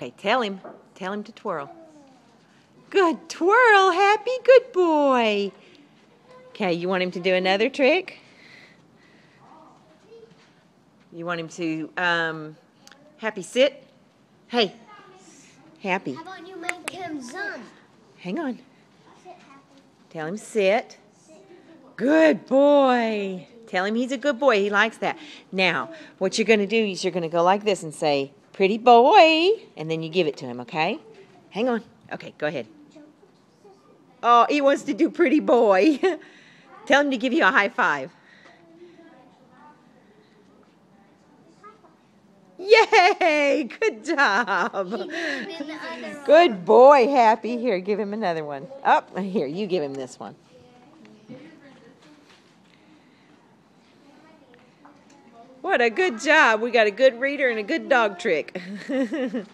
Okay, tell him. Tell him to twirl. Good twirl, Happy. Good boy. Okay, you want him to do another trick? You want him to, um, Happy, sit. Hey, Happy. How about you make him jump? Hang on. Sit, Tell him sit. Good boy. Tell him he's a good boy. He likes that. Now, what you're going to do is you're going to go like this and say, pretty boy, and then you give it to him, okay? Hang on. Okay, go ahead. Oh, he wants to do pretty boy. Tell him to give you a high five. Yay! Good job. He moved in the other Good boy, Happy. Here, give him another one. Up oh, here, you give him this one. What a good job. We got a good reader and a good dog trick.